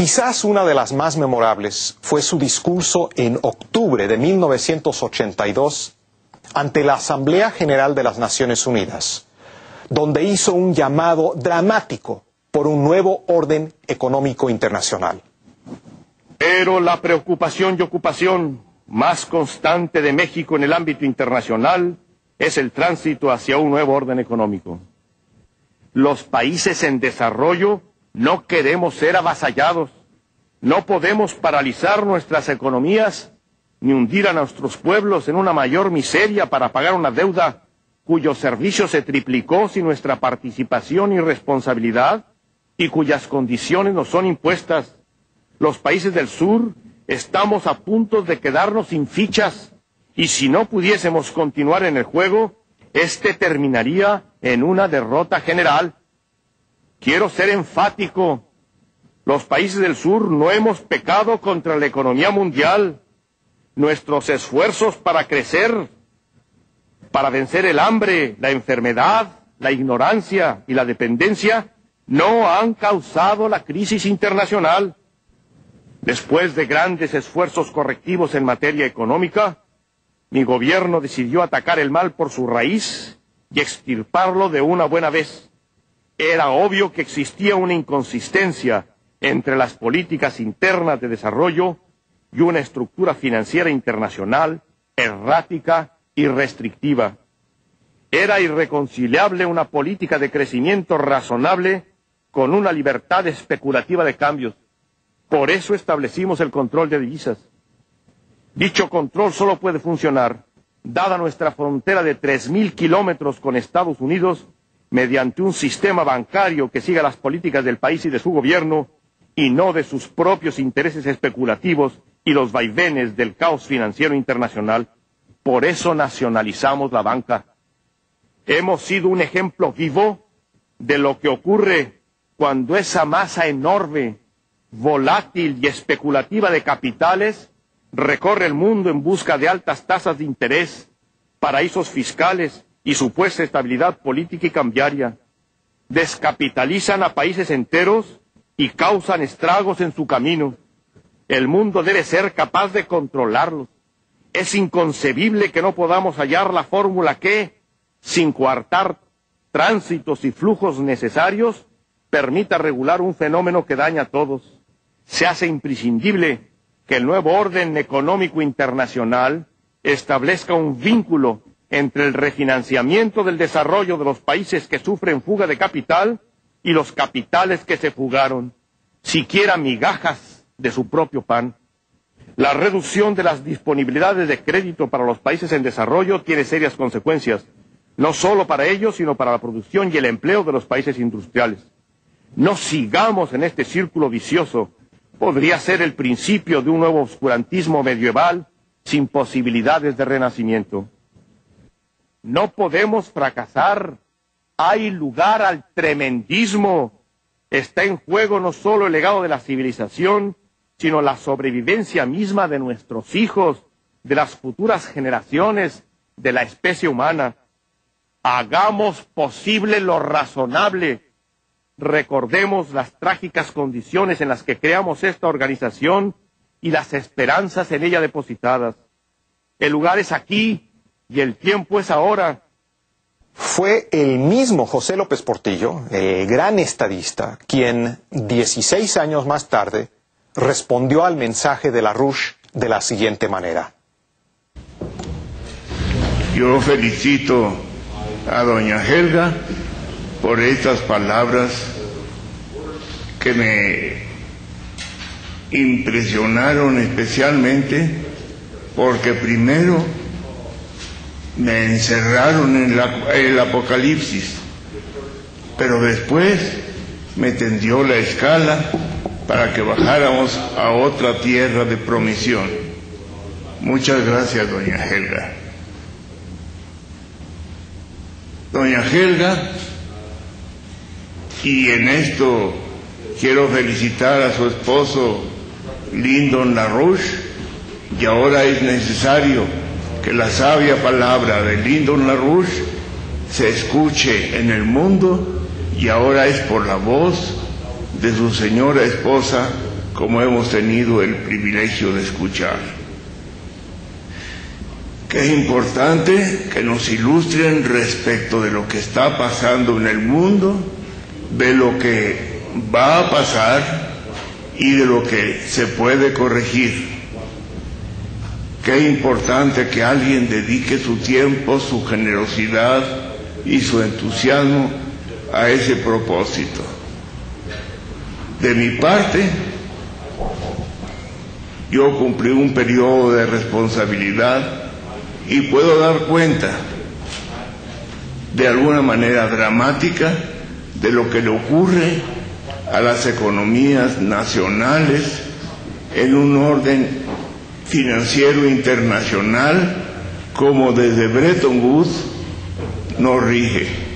Quizás una de las más memorables fue su discurso en octubre de 1982 ante la Asamblea General de las Naciones Unidas, donde hizo un llamado dramático por un nuevo orden económico internacional. Pero la preocupación y ocupación más constante de México en el ámbito internacional es el tránsito hacia un nuevo orden económico. Los países en desarrollo no queremos ser avasallados. No podemos paralizar nuestras economías ni hundir a nuestros pueblos en una mayor miseria para pagar una deuda cuyo servicio se triplicó sin nuestra participación y responsabilidad y cuyas condiciones nos son impuestas. Los países del sur estamos a punto de quedarnos sin fichas y si no pudiésemos continuar en el juego, este terminaría en una derrota general. Quiero ser enfático. Los países del sur no hemos pecado contra la economía mundial. Nuestros esfuerzos para crecer, para vencer el hambre, la enfermedad, la ignorancia y la dependencia, no han causado la crisis internacional. Después de grandes esfuerzos correctivos en materia económica, mi gobierno decidió atacar el mal por su raíz y extirparlo de una buena vez. Era obvio que existía una inconsistencia entre las políticas internas de desarrollo y una estructura financiera internacional errática y restrictiva. Era irreconciliable una política de crecimiento razonable con una libertad especulativa de cambios. Por eso establecimos el control de divisas. Dicho control solo puede funcionar, dada nuestra frontera de tres mil kilómetros con Estados Unidos, mediante un sistema bancario que siga las políticas del país y de su gobierno, y no de sus propios intereses especulativos y los vaivenes del caos financiero internacional. Por eso nacionalizamos la banca. Hemos sido un ejemplo vivo de lo que ocurre cuando esa masa enorme, volátil y especulativa de capitales recorre el mundo en busca de altas tasas de interés, paraísos fiscales y supuesta estabilidad política y cambiaria. Descapitalizan a países enteros y causan estragos en su camino. El mundo debe ser capaz de controlarlos. Es inconcebible que no podamos hallar la fórmula que, sin coartar tránsitos y flujos necesarios, permita regular un fenómeno que daña a todos. Se hace imprescindible que el nuevo orden económico internacional establezca un vínculo entre el refinanciamiento del desarrollo de los países que sufren fuga de capital y los capitales que se fugaron, siquiera migajas de su propio pan. La reducción de las disponibilidades de crédito para los países en desarrollo tiene serias consecuencias, no solo para ellos, sino para la producción y el empleo de los países industriales. No sigamos en este círculo vicioso podría ser el principio de un nuevo oscurantismo medieval sin posibilidades de renacimiento. No podemos fracasar. Hay lugar al tremendismo. Está en juego no solo el legado de la civilización, sino la sobrevivencia misma de nuestros hijos, de las futuras generaciones, de la especie humana. Hagamos posible lo razonable recordemos las trágicas condiciones en las que creamos esta organización y las esperanzas en ella depositadas. El lugar es aquí y el tiempo es ahora. Fue el mismo José López Portillo, el gran estadista, quien 16 años más tarde respondió al mensaje de la Rush de la siguiente manera. Yo felicito a doña Helga por estas palabras que me impresionaron especialmente porque primero me encerraron en el apocalipsis, pero después me tendió la escala para que bajáramos a otra tierra de promisión. Muchas gracias, doña Helga. Doña Helga y en esto quiero felicitar a su esposo Lyndon LaRouche y ahora es necesario que la sabia palabra de Lyndon LaRouche se escuche en el mundo y ahora es por la voz de su señora esposa como hemos tenido el privilegio de escuchar. Que es importante que nos ilustren respecto de lo que está pasando en el mundo, de lo que va a pasar y de lo que se puede corregir. Qué importante que alguien dedique su tiempo, su generosidad y su entusiasmo a ese propósito. De mi parte, yo cumplí un periodo de responsabilidad y puedo dar cuenta de alguna manera dramática de lo que le ocurre a las economías nacionales en un orden financiero internacional como desde Bretton Woods nos rige.